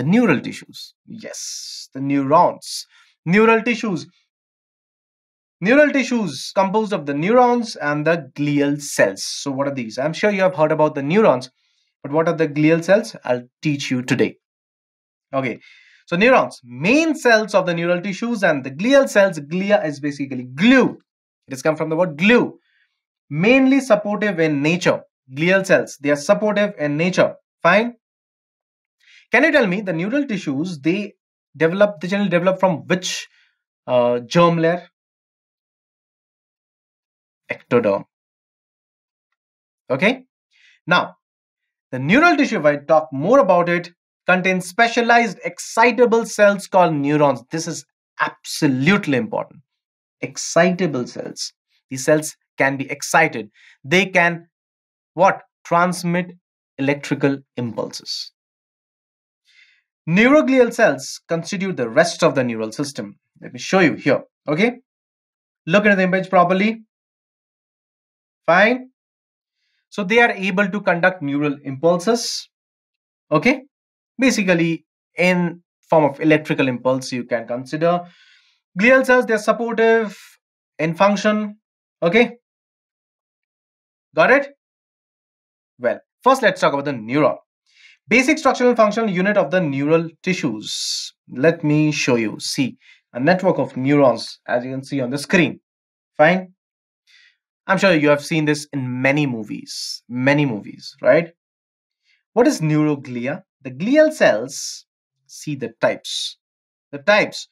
The neural tissues. Yes, the neurons. Neural tissues. Neural tissues composed of the neurons and the glial cells. So what are these? I'm sure you have heard about the neurons, but what are the glial cells? I'll teach you today. Okay, so neurons, main cells of the neural tissues and the glial cells, glia is basically glue. It has come from the word glue. Mainly supportive in nature. Glial cells, they are supportive in nature. Fine. Can you tell me the neural tissues, they develop, they generally develop from which uh, germ layer? ectoderm. Okay. Now, the neural tissue, if I talk more about it, contains specialized excitable cells called neurons. This is absolutely important. Excitable cells. These cells can be excited. They can what? Transmit electrical impulses. Neuroglial cells constitute the rest of the neural system. Let me show you here. Okay. Look at the image properly. Fine. So they are able to conduct neural impulses. Okay. Basically, in form of electrical impulse, you can consider glial cells. They are supportive in function. Okay. Got it? Well, first let's talk about the neuron. Basic structural and functional unit of the neural tissues. Let me show you. See, a network of neurons as you can see on the screen. Fine. I'm sure you have seen this in many movies, many movies, right? What is neuroglia? The glial cells, see the types. The types,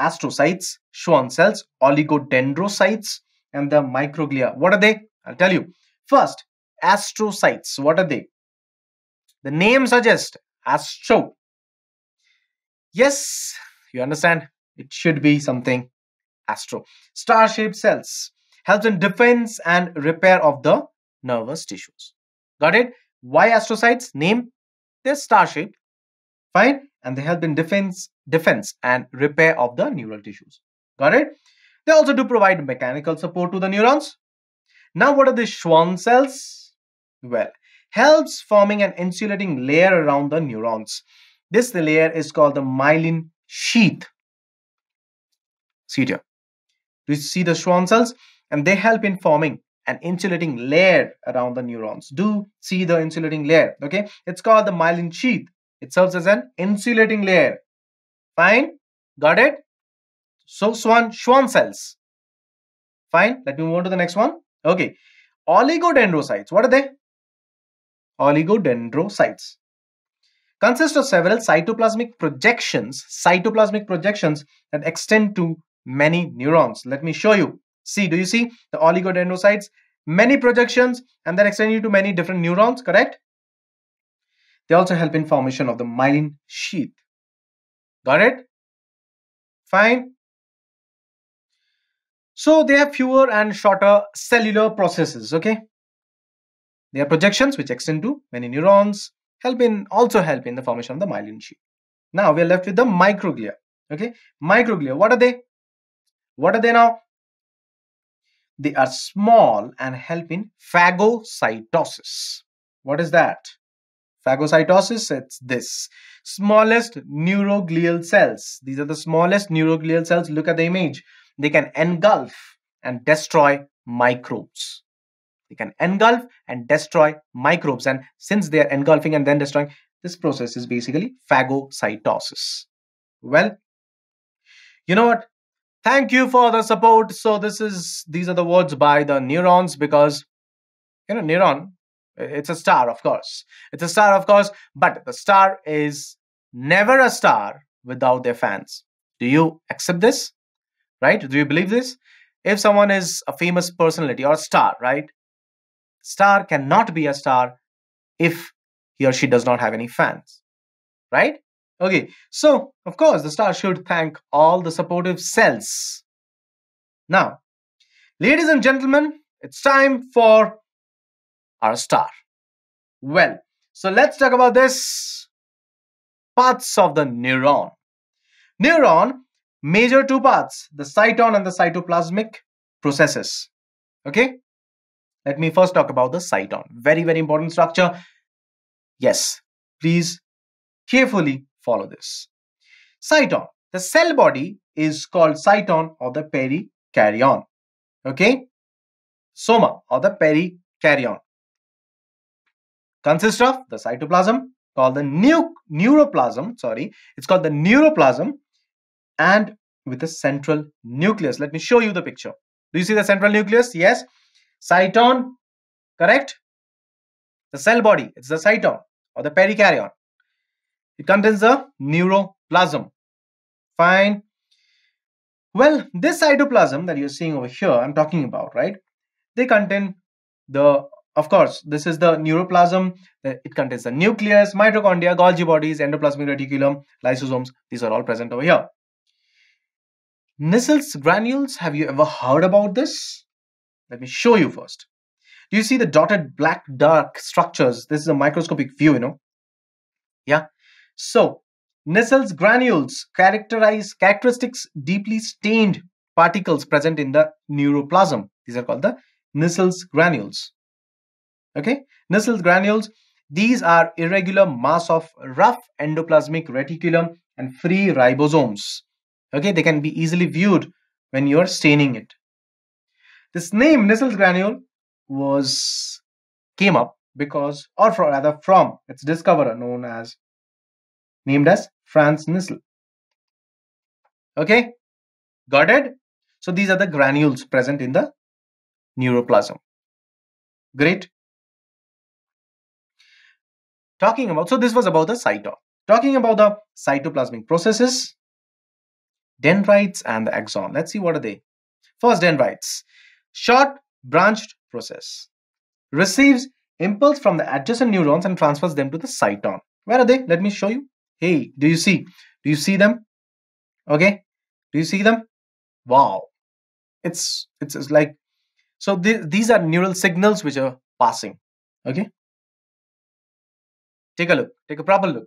astrocytes, Schwann cells, oligodendrocytes, and the microglia. What are they? I'll tell you. First, astrocytes. What are they? The name suggests astro. Yes, you understand? It should be something astro. Star-shaped cells helps in defense and repair of the nervous tissues. Got it? Why astrocytes? Name? They're star-shaped. Fine. And they help in defense, defense and repair of the neural tissues. Got it? They also do provide mechanical support to the neurons. Now, what are the Schwann cells? Well, helps forming an insulating layer around the neurons. This layer is called the myelin sheath. See here. Do you see the Schwann cells? and they help in forming an insulating layer around the neurons. Do see the insulating layer, okay? It's called the myelin sheath. It serves as an insulating layer. Fine? Got it? So Schwann, Schwann cells. Fine. Let me move on to the next one. Okay. Oligodendrocytes. What are they? Oligodendrocytes. Consist of several cytoplasmic projections, cytoplasmic projections that extend to many neurons. Let me show you. See, do you see the oligodendrocytes? Many projections and then extend you to many different neurons, correct? They also help in formation of the myelin sheath. Got it? Fine. So they have fewer and shorter cellular processes, okay? They are projections which extend to many neurons, help in also help in the formation of the myelin sheath. Now we are left with the microglia. Okay, microglia. What are they? What are they now? They are small and help in phagocytosis. What is that? Phagocytosis, it's this. Smallest neuroglial cells. These are the smallest neuroglial cells. Look at the image. They can engulf and destroy microbes. They can engulf and destroy microbes. And since they are engulfing and then destroying, this process is basically phagocytosis. Well, you know what? thank you for the support. So this is these are the words by the neurons because you know neuron it's a star of course. It's a star of course but the star is never a star without their fans. Do you accept this? Right? Do you believe this? If someone is a famous personality or a star right star cannot be a star if he or she does not have any fans right Okay, so of course the star should thank all the supportive cells. Now, ladies and gentlemen, it's time for our star. Well, so let's talk about this parts of the neuron. Neuron, major two parts, the cyton and the cytoplasmic processes. Okay, let me first talk about the cyton. Very, very important structure. Yes, please carefully follow this. Cyton. The cell body is called cyton or the perikaryon. Okay. Soma or the perikaryon consists of the cytoplasm called the nu neuroplasm. Sorry, it's called the neuroplasm and with a central nucleus. Let me show you the picture. Do you see the central nucleus? Yes. Cyton, correct? The cell body, it's the cyton or the perikaryon. It contains the neuroplasm. Fine. Well, this cytoplasm that you're seeing over here, I'm talking about, right? They contain the, of course, this is the neuroplasm. It contains the nucleus, mitochondria, Golgi bodies, endoplasmic reticulum, lysosomes. These are all present over here. Nissls granules, have you ever heard about this? Let me show you first. Do you see the dotted black dark structures? This is a microscopic view, you know. Yeah. So, Nissls granules characterize characteristics deeply stained particles present in the neuroplasm. These are called the Nissls granules. Okay. Nissls granules, these are irregular mass of rough endoplasmic reticulum and free ribosomes okay they can be easily viewed when you are staining it this name Nissls granule was came up because or for, rather from its discoverer known as named as Franz Nissl okay got it so these are the granules present in the neuroplasm great talking about so this was about the cyto talking about the cytoplasmic processes dendrites and the axon. Let's see what are they. First, dendrites. Short branched process. Receives impulse from the adjacent neurons and transfers them to the cyton. Where are they? Let me show you. Hey, do you see? Do you see them? Okay. Do you see them? Wow. It's it's, it's like so th these are neural signals which are passing. Okay. Take a look. Take a proper look.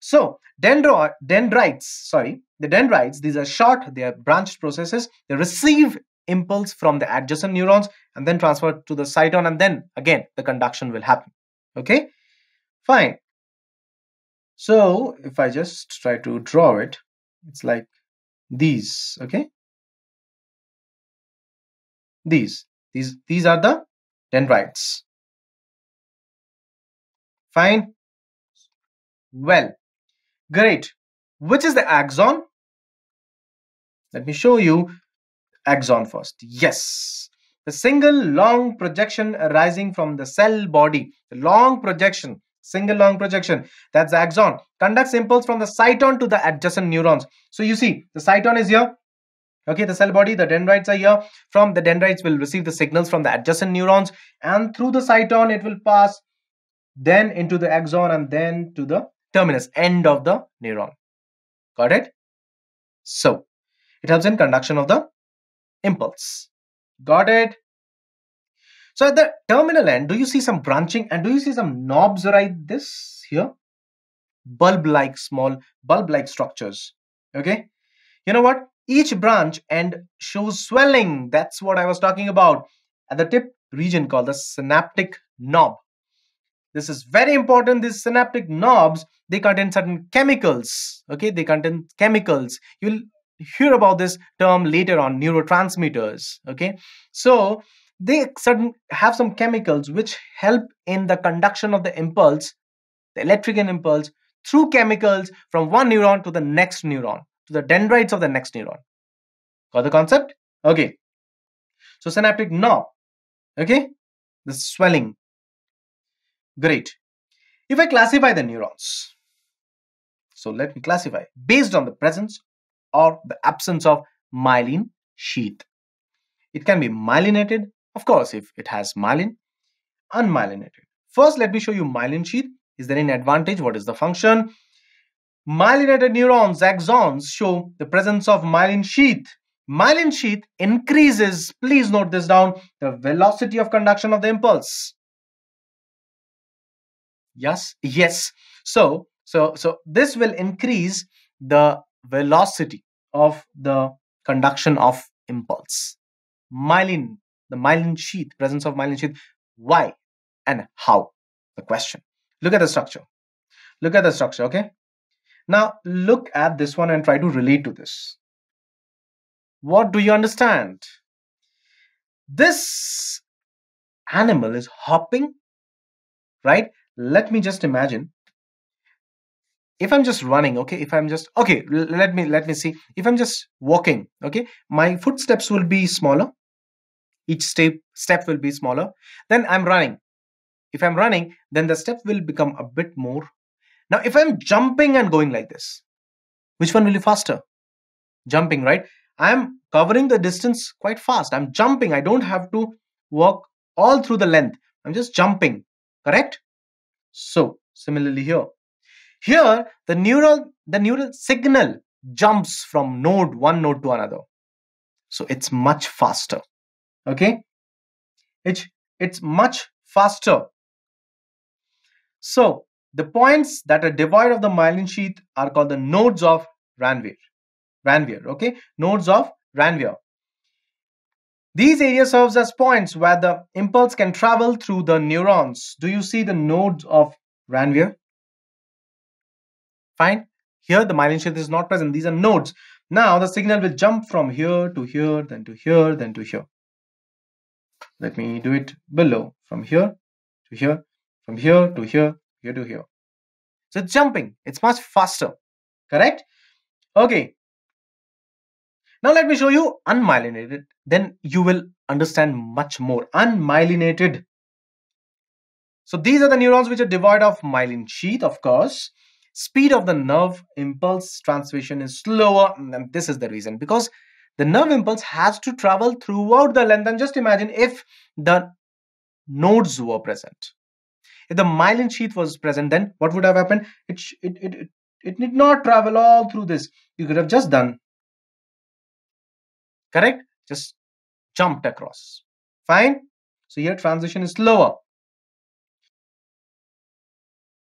So dendro dendrites, sorry, the dendrites, these are short, they are branched processes. They receive impulse from the adjacent neurons and then transfer to the cyton and then again the conduction will happen. Okay, fine. So if I just try to draw it, it's like these, okay? These, these, these are the dendrites. Fine. Well, Great. Which is the axon? Let me show you axon first. Yes. The single long projection arising from the cell body. The long projection, single long projection, that's the axon, conducts impulse from the cyton to the adjacent neurons. So you see, the cyton is here. Okay, the cell body, the dendrites are here. From the dendrites will receive the signals from the adjacent neurons and through the cyton it will pass then into the axon and then to the terminus, end of the neuron. Got it? So, it helps in conduction of the impulse. Got it? So at the terminal end, do you see some branching and do you see some knobs right this here? Bulb-like small bulb-like structures. Okay. You know what? Each branch end shows swelling. That's what I was talking about. At the tip region called the synaptic knob. This is very important. These synaptic knobs, they contain certain chemicals. Okay, they contain chemicals. You'll hear about this term later on, neurotransmitters. Okay, so they certain have some chemicals which help in the conduction of the impulse, the electrical impulse, through chemicals from one neuron to the next neuron, to the dendrites of the next neuron. Got the concept? Okay. So synaptic knob. Okay, the swelling Great. If I classify the neurons, so let me classify based on the presence or the absence of myelin sheath. It can be myelinated, of course, if it has myelin, unmyelinated. First, let me show you myelin sheath. Is there any advantage? What is the function? Myelinated neurons, axons, show the presence of myelin sheath. Myelin sheath increases, please note this down, the velocity of conduction of the impulse yes yes so so so this will increase the velocity of the conduction of impulse myelin the myelin sheath presence of myelin sheath why and how the question look at the structure look at the structure okay Now look at this one and try to relate to this. What do you understand? This animal is hopping, right? Let me just imagine. If I'm just running, okay, if I'm just okay, let me let me see. If I'm just walking, okay, my footsteps will be smaller. Each step step will be smaller. Then I'm running. If I'm running, then the step will become a bit more. Now, if I'm jumping and going like this, which one will be faster? Jumping, right? I'm covering the distance quite fast. I'm jumping. I don't have to walk all through the length. I'm just jumping, correct? So, similarly here. Here, the neural, the neural signal jumps from node, one node to another. So, it's much faster, okay? It's, it's much faster. So, the points that are devoid of the myelin sheath are called the nodes of Ranvier. Ranvier, okay? Nodes of Ranvier. These areas serves as points where the impulse can travel through the neurons. Do you see the nodes of Ranvier? Fine. Here the myelin sheath is not present. These are nodes. Now the signal will jump from here to here, then to here, then to here. Let me do it below. From here to here, from here to here, here to here. So it's jumping. It's much faster. Correct? Okay. Now let me show you unmyelinated. Then you will understand much more. Unmyelinated. So these are the neurons which are devoid of myelin sheath, of course. Speed of the nerve impulse transmission is slower. And this is the reason. Because the nerve impulse has to travel throughout the length. And just imagine if the nodes were present. If the myelin sheath was present, then what would have happened? It, it, it, it, it need not travel all through this. You could have just done correct just jumped across fine so here transition is slower